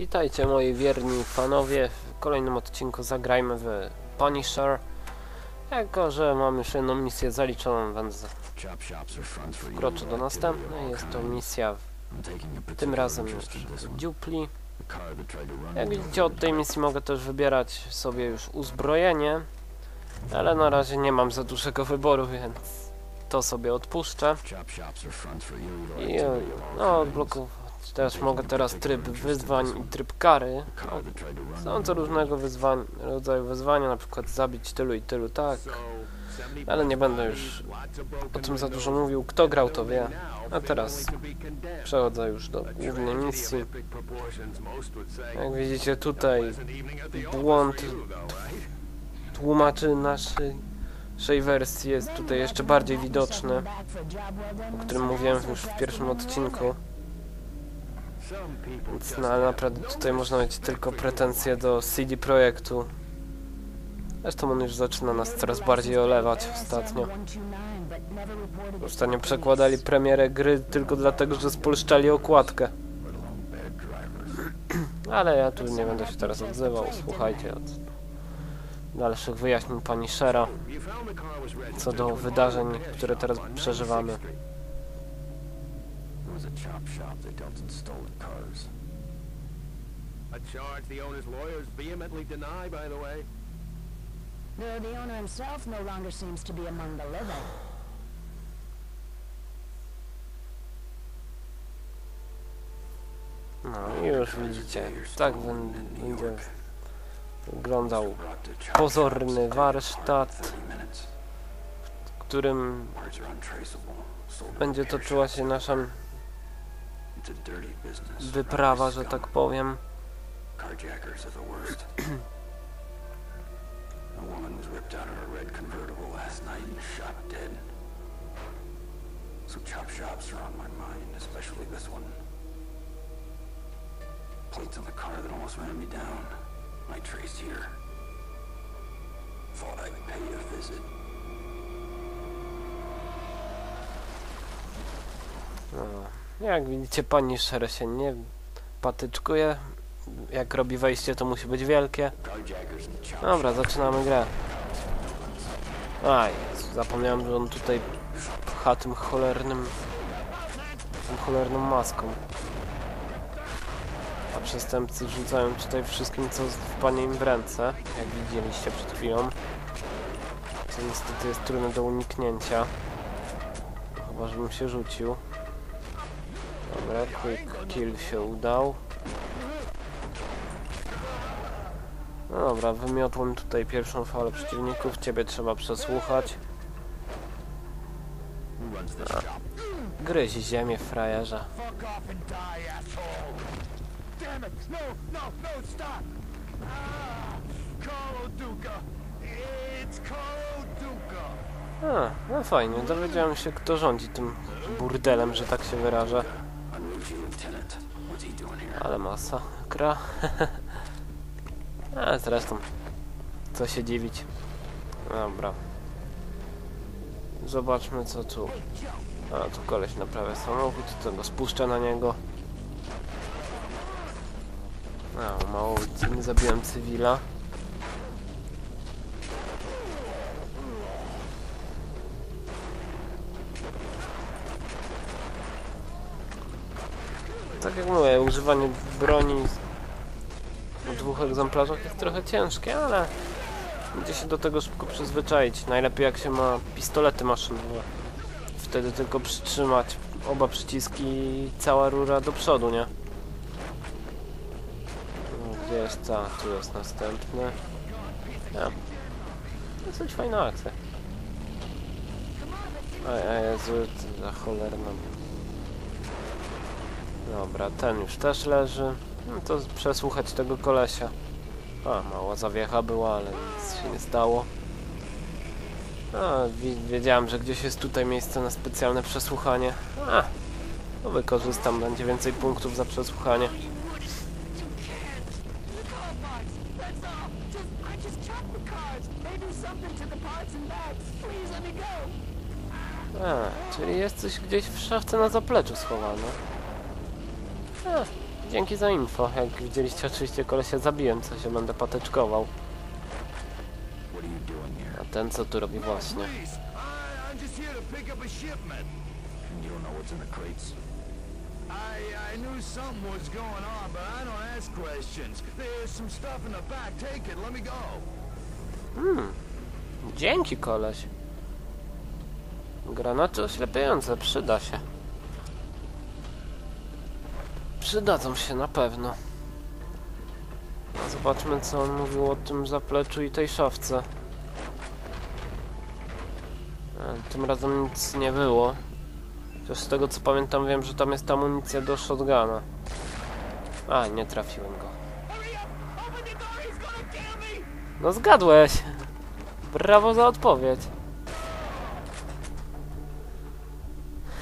Witajcie moi wierni fanowie. W kolejnym odcinku zagrajmy w Punisher. Jako, że mam już jedną misję zaliczoną, więc wkroczę do następnej. Jest to misja tym razem już w Dupli. Jak widzicie od tej misji mogę też wybierać sobie już uzbrojenie. Ale na razie nie mam za dużego wyboru, więc to sobie odpuszczę. I no, odblokować też mogę teraz tryb wyzwań i tryb kary. Są to różnego wyzwań, rodzaju wyzwania, na przykład zabić tylu i tylu, tak. Ale nie będę już o tym za dużo mówił. Kto grał to wie. A teraz przechodzę już do głównej misji. Jak widzicie tutaj błąd tłumaczy naszej naszej wersji jest tutaj jeszcze bardziej widoczny, o którym mówiłem już w pierwszym odcinku. Więc no, naprawdę tutaj można mieć tylko pretensje do CD Projektu. Zresztą on już zaczyna nas coraz bardziej olewać ostatnio. Ostatnio przekładali premierę gry tylko dlatego, że spolszczali okładkę. Ale ja tu nie będę się teraz odzywał. Słuchajcie od dalszych wyjaśnień pani Shera co do wydarzeń, które teraz przeżywamy. Was a chop shop that dealt in stolen cars. A charge the owner's lawyers vehemently deny, by the way. Though the owner himself no longer seems to be among the living. No i już widzicie, tak bę- będzie wyglądał pozorny warsztat, w którym będzie toczyła się nasza wyprawa, że tak powiem. Carjackers are the worst. a woman was ripped out of a red convertible last night and shot dead. So chop shops are on my mind, especially this one. Plates on the car that almost ran me down. I traced here. Thought I'd pay you a visit. No, jak widzicie, pani Sher się nie patyczkuje. Jak robi wejście, to musi być wielkie. Dobra, zaczynamy grę. Aj, zapomniałem, że on tutaj pcha tym cholernym... tym cholerną maską. A przestępcy rzucają tutaj wszystkim, co wpadnie im w ręce, jak widzieliście przed chwilą. Co niestety jest trudne do uniknięcia. Chyba, żebym się rzucił. Dobra, quick kill się udał. No dobra, wymiotłem tutaj pierwszą falę przeciwników, ciebie trzeba przesłuchać. A, gryź ziemię, frajerze. A, no fajnie, dowiedziałem się kto rządzi tym burdelem, że tak się wyrażę. Ale masa, kra. A zresztą, co się dziwić. Dobra. Zobaczmy co tu. A, tu koleś naprawia samochód, to go spuszczę na niego. A, mało nie zabiłem cywila. Używanie broni w dwóch egzemplarzach jest trochę ciężkie, ale będzie się do tego szybko przyzwyczaić. Najlepiej jak się ma pistolety maszynowe. Wtedy tylko przytrzymać oba przyciski i cała rura do przodu, nie? Gdzie jest ta? Tu jest następny. Ja. Dosyć fajna akcja. A, a Jezu, za cholerna. Dobra, ten już też leży. No to przesłuchać tego kolesia. A, mała zawiecha była, ale nic się nie stało. A, wi wiedziałem, że gdzieś jest tutaj miejsce na specjalne przesłuchanie. A, to wykorzystam, będzie więcej punktów za przesłuchanie. A, czyli jesteś gdzieś w szafce na zapleczu schowany. Dzięki za info. Jak widzieliście, oczywiście kolesia zabiłem, co się będę patyczkował. A ten co tu robi właśnie? I I knew something was going on, but I don't ask questions. There's some stuff in the back. Take it. Let me go. Hmm. Dzięki koleś. Granaty oślepiające, przyda się. Przydadzą się na pewno. Zobaczmy co on mówił o tym zapleczu i tej szafce. E, Tym razem nic nie było. Chociaż z tego co pamiętam wiem, że tam jest amunicja do shotguna. A, nie trafiłem go. No zgadłeś. Brawo za odpowiedź.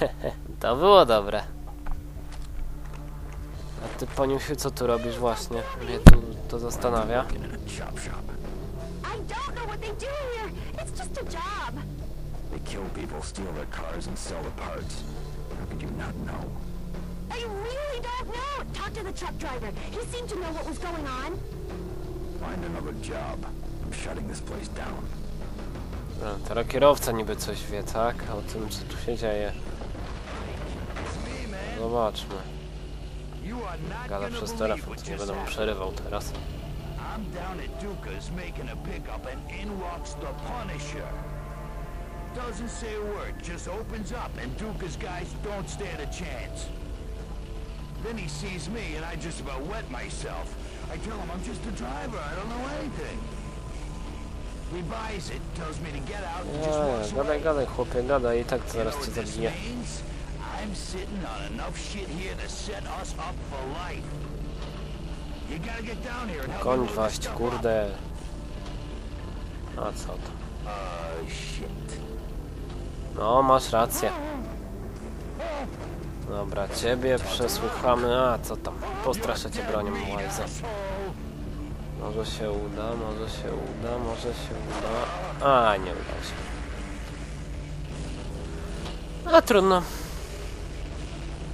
to było dobre. Ty poniusiu, co tu robisz właśnie? Mnie tu to zastanawia. I don't know what they do here. It's just a job. They kill people, steal their cars, and sell the parts. How could you not know? I really don't know. Talk to the truck driver. He seemed to know what was going on. Find another job. I'm shutting this place down. A, teraz kierowca niby coś wie, tak? O tym, co tu się dzieje. Zobaczmy. You are not Gada przez telefon, nie będę mu przerywał teraz. I'm down at Duca's making a pickup, and in walks the Punisher. Doesn't say a word, just opens up, and Duca's guys don't stand a chance. Then he sees me, and I just about wet myself. I tell him I'm just a driver, I don't know anything. He buys it, tells me to get out, and just walks Eee, gadaj, away. gadaj chłopie, gadaj i tak zaraz cię zabiję. I'm sitting on enough shit here to set us up for life. You gotta get down here and help Koń waść, kurde. A co to? Uh, shit. No, masz rację. Dobra, ciebie przesłuchamy. A, co tam? Postraszę cię bronią, łajza. Może się uda, może się uda, może się uda. A, nie uda się. A, trudno.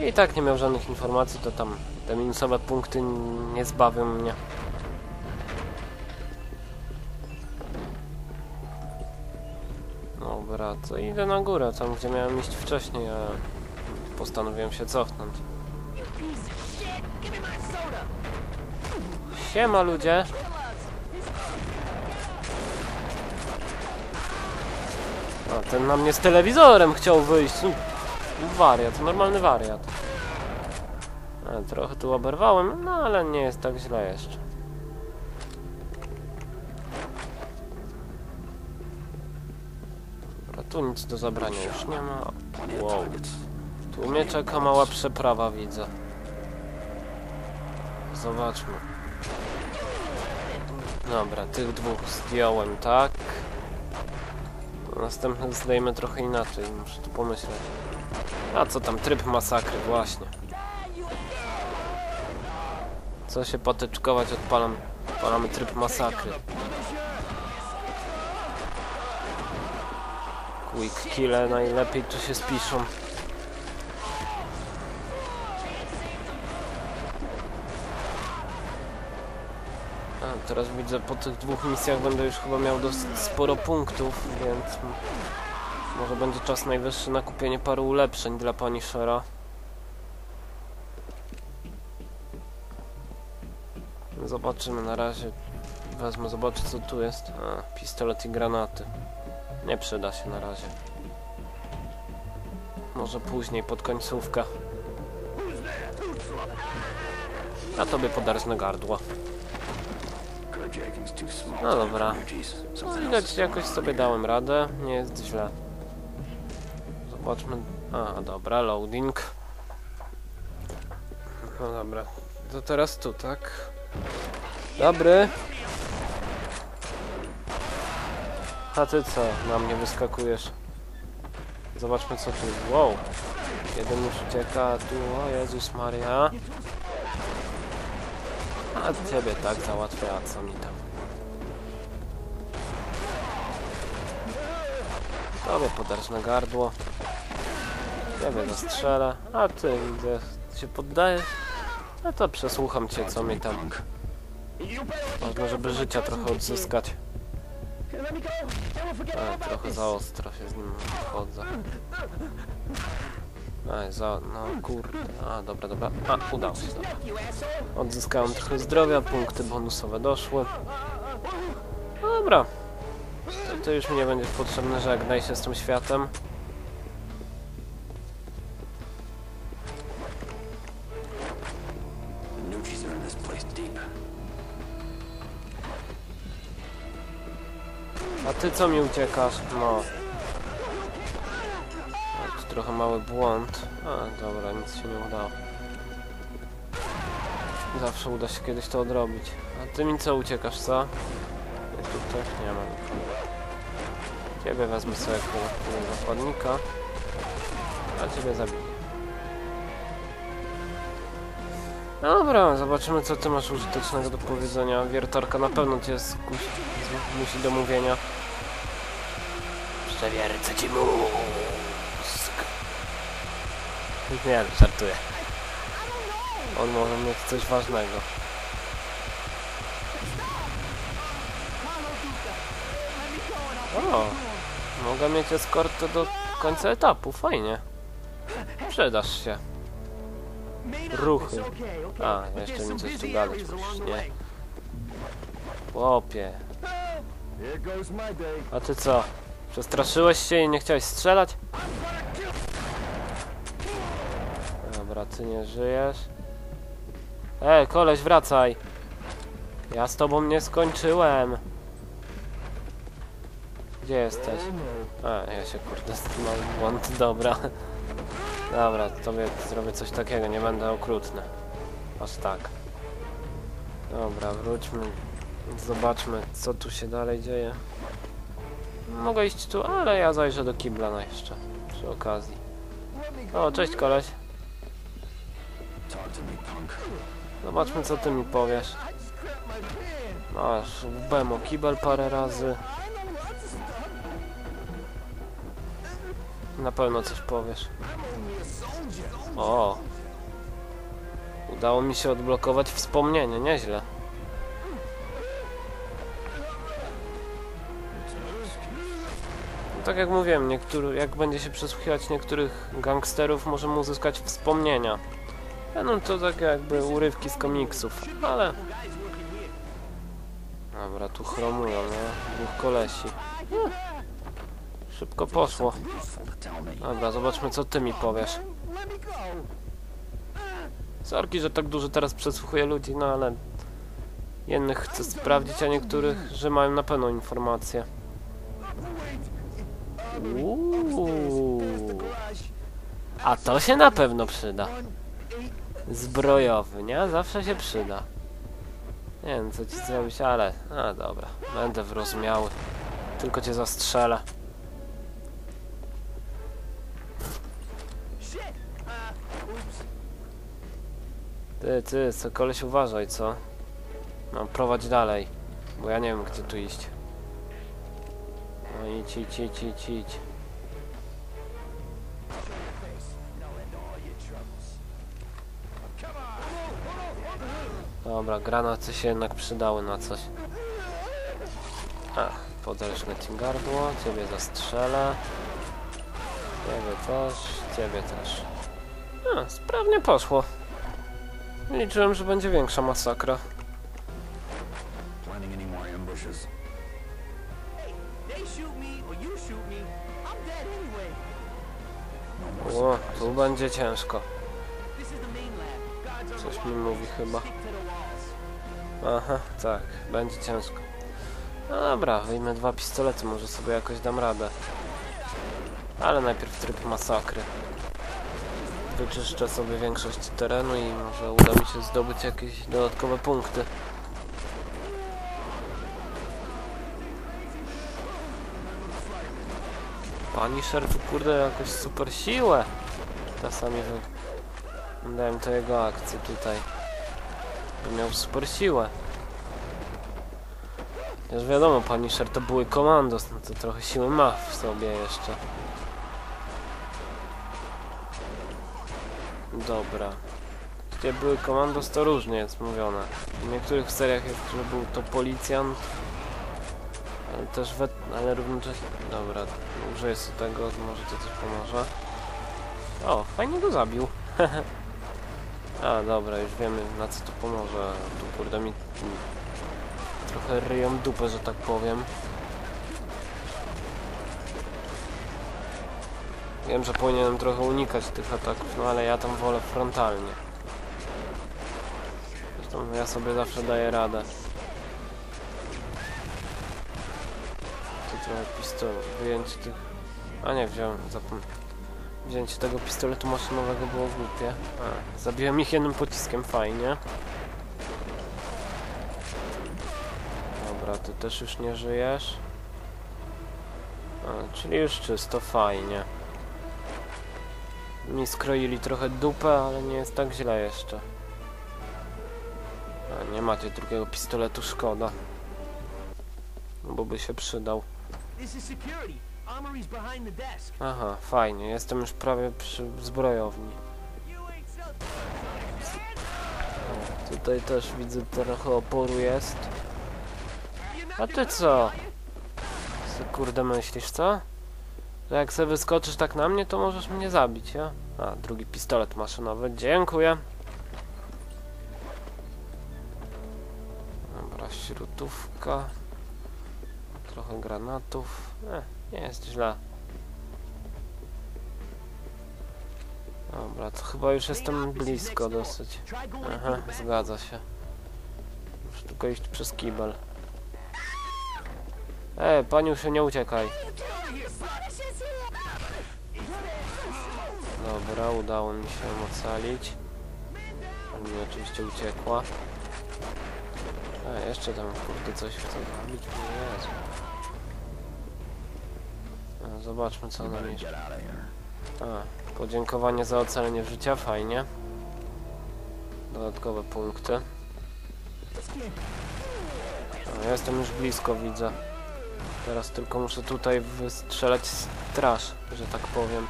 I tak nie miał żadnych informacji, to tam te minusowe punkty nie zbawią mnie. Dobra, to idę na górę, tam gdzie miałem iść wcześniej, a postanowiłem się cofnąć. Siema ludzie! A, ten na mnie z telewizorem chciał wyjść. No, Wariat, normalny wariat. A, trochę tu oberwałem, no ale nie jest tak źle jeszcze. Dobra, tu nic do zabrania już nie ma. Wow. Tu mnie czeka mała przeprawa, widzę. Zobaczmy. Dobra, tych dwóch zdjąłem, tak? Następnych zdejmę trochę inaczej, muszę tu pomyśleć. A co tam, tryb masakry, właśnie. Co się patyczkować, odpalam, odpalamy tryb masakry. Quick kille najlepiej tu się spiszą. A, teraz widzę, po tych dwóch misjach będę już chyba miał dosyć sporo punktów, więc może będzie czas najwyższy na kupienie paru ulepszeń dla Punishera. Zobaczymy na razie. Wezmę, zobaczę co tu jest. A, pistolet i granaty. Nie przyda się na razie. Może później, pod końcówkę. A tobie podarżne gardło. No dobra. No widać, jakoś sobie dałem radę. Nie jest źle. Zobaczmy. A, dobra, loading. No dobra. To teraz tu, tak? Dobry. A ty co? Na mnie wyskakujesz. Zobaczmy co tu. Wow. Jeden już ucieka, tu, o Jezus Maria. A ciebie tak załatwia, a co mi tam? Tobie podarz na gardło. Ciebie zastrzelę. A ty widzę, się poddajesz? No to przesłucham cię, co mi tam... Ważne, żeby życia trochę odzyskać. A, trochę za ostro się z nim chodzę. Aj, za... no kurde. A, dobra, dobra. A, udało się, dobra. Odzyskałem trochę zdrowia, punkty bonusowe doszły. Dobra. To, to już mi nie będzie potrzebne, żegnaj się z tym światem. Co mi uciekasz? No. A, tu trochę mały błąd. A, dobra, nic się nie udało. Zawsze uda się kiedyś to odrobić. A ty mi co uciekasz, co? Jest tu ktoś? Nie ma. Ciebie wezmę sobie jako zakładnika. A ciebie zabiję. Dobra, zobaczymy co ty masz użytecznego do powiedzenia. Wiertarka na pewno cię skusi, musi do mówienia. Przewiercę ci mózg. Nie, żartuję. On może mieć coś ważnego. O, mogę mieć eskortę do końca etapu, fajnie. Przydasz się. Ruchy. A, jeszcze mi coś tu gadać musisz, nie? Chłopie. A ty co? Przestraszyłeś się i nie chciałeś strzelać? Dobra, ty nie żyjesz. Ej, koleś, wracaj! Ja z tobą nie skończyłem. Gdzie jesteś? A, ja się kurde mam błąd, dobra. Dobra, tobie zrobię coś takiego, nie będę okrutny. Aż tak. Dobra, wróćmy. Zobaczmy, co tu się dalej dzieje. Mogę iść tu, ale ja zajrzę do kibla na jeszcze. Przy okazji. O, cześć koleś. Zobaczmy, co ty mi powiesz. Masz w bemo kibel parę razy. Na pewno coś powiesz. O! Udało mi się odblokować wspomnienie, nieźle. Tak jak mówiłem, niektóry, jak będzie się przesłuchiwać niektórych gangsterów, możemy uzyskać wspomnienia. Będą to takie jakby urywki z komiksów, ale... Dobra, tu chromują, nie? Dwóch kolesi. Hmm. Szybko poszło. Dobra, zobaczmy co ty mi powiesz. Sorki, że tak dużo teraz przesłuchuję ludzi, no ale... Jednych chcę sprawdzić, a niektórych, że mają na pewno informacje. Uuu. A to się na pewno przyda. Zbrojowy, nie? Zawsze się przyda. Nie wiem, co ci zrobić, ale... A, dobra. Będę wyrozumiały. Tylko cię zastrzelę. Ty, ty, co koleś uważaj, co? Mam prowadź dalej. Bo ja nie wiem, gdzie tu iść. No idź, idź, idź, idź, idź. Dobra, granaty się jednak przydały na coś. Poderżnę ci gardło, ciebie zastrzelę. Ciebie też, ciebie też. A, sprawnie poszło. Liczyłem, że będzie większa masakra. Będzie ciężko. Coś mi mówi chyba. Aha, tak, będzie ciężko. No dobra, wyjmę dwa pistolety, może sobie jakoś dam radę. Ale najpierw tryb masakry. Wyczyszczę sobie większość terenu i może uda mi się zdobyć jakieś dodatkowe punkty. Pani szerfu, kurde, jakoś super siłę. Czasami wy... Dałem to jego akcję tutaj. By miał super siłę. Już wiadomo, Punisher to były komandos, no to trochę siły ma w sobie jeszcze. Dobra. gdzie były komandos, to różnie jest mówione. W niektórych seriach jest, że był to policjant, ale też wet... ale równocześnie... Dobra, użyję sobie tego, może to coś pomoże. O, fajnie go zabił. A, dobra, już wiemy na co to pomoże. Tu kurde mi... Trochę ryją dupę, że tak powiem. Wiem, że powinienem trochę unikać tych ataków, no ale ja tam wolę frontalnie. Zresztą ja sobie zawsze daję radę. Tu trochę pistolet, wyjęcie tych... A nie, wziąłem, zapomniałem. Wzięcie tego pistoletu maszynowego było głupie. A, zabiłem ich jednym pociskiem, fajnie. Dobra, ty też już nie żyjesz. A, czyli już czysto, fajnie. Mi skroili trochę dupę, ale nie jest tak źle jeszcze. A, nie macie drugiego pistoletu, szkoda. No, Bo by się przydał. Aha, fajnie, jestem już prawie przy zbrojowni. Tutaj też widzę trochę oporu jest. A ty co? Co kurde myślisz, co? Że jak sobie wyskoczysz tak na mnie, to możesz mnie zabić, ja? A, drugi pistolet maszynowy, dziękuję. Dobra, śrutówka. Trochę granatów. E, nie jest źle. Dobra, to chyba już jestem blisko dosyć. Aha, zgadza się. Muszę tylko iść przez kibel. E, paniusiu, nie uciekaj. Dobra, udało mi się ocalić. Mi oczywiście uciekła. E, jeszcze tam kurde coś chce zrobić. O Jezu. E, zobaczmy co ona jeszcze... A, podziękowanie za ocalenie życia, fajnie. Dodatkowe punkty. O, ja jestem już blisko, widzę. Teraz tylko muszę tutaj wystrzelać straż, że tak powiem.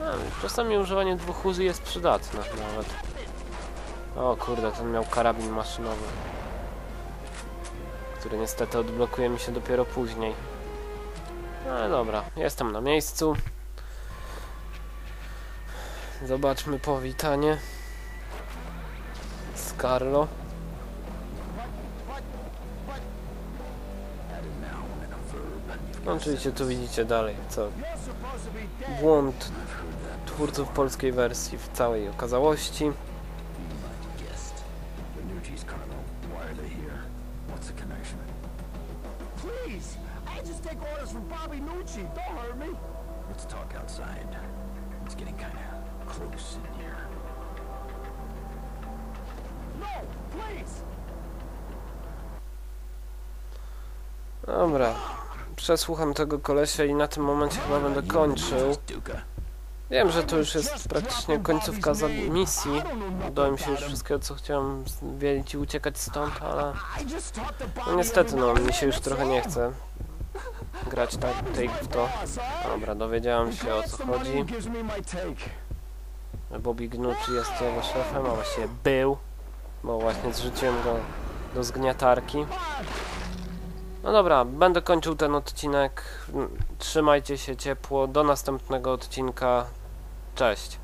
A, czasami używanie dwóch uzy jest przydatne nawet. O kurde, ten miał karabin maszynowy. Który niestety odblokuje mi się dopiero później. No ale dobra, jestem na miejscu. Zobaczmy powitanie z Carlo. No, oczywiście tu widzicie dalej, co błąd twórców polskiej wersji w całej okazałości. Close in here. No, please. Dobra, przesłucham tego kolesia i na tym momencie chyba będę kończył. Wiem, że to już jest praktycznie końcówka za misji. Udało mi się już wszystkiego, co chciałem wiedzieć i uciekać stąd, ale no niestety, no, mi się już trochę nie chce grać tak take w to. Dobra, dowiedziałem się o co chodzi. and gives me my take. że Bobby Gnucci jest jego szefem, a właściwie był, bo właśnie zrzuciłem go do zgniatarki. No dobra, będę kończył ten odcinek. Trzymajcie się ciepło. Do następnego odcinka. Cześć.